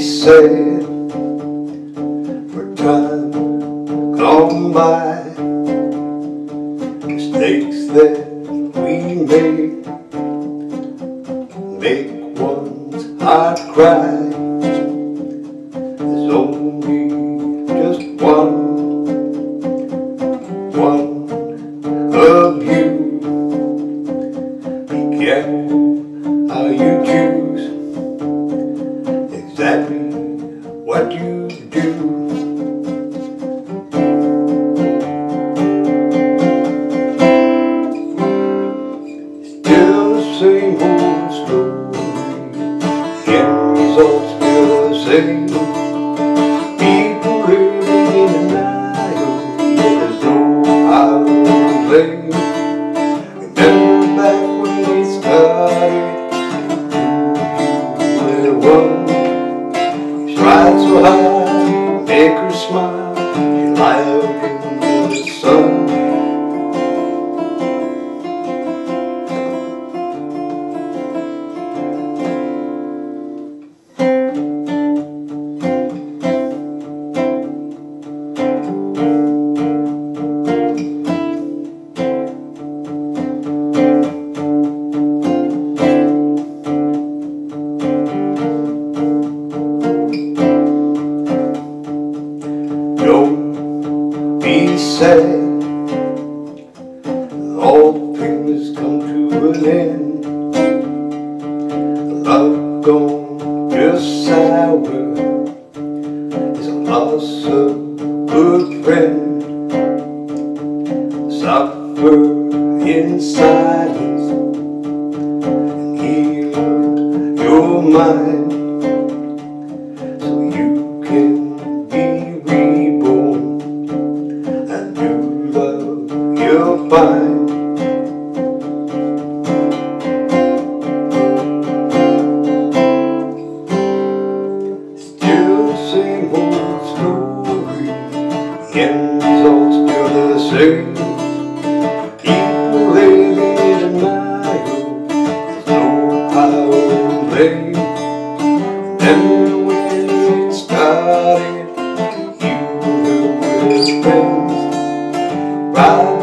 sad for time gone by. Mistakes that we made make one's heart cry. Do. Same old story, end result's still the same. People living in denial, there's no power Don't be sad. All things come to an end. Love gone just sour is a loss of good friend. Suffer in silence and heal your mind result's still the same. People living in denial, there's no power in when it started, you friends, right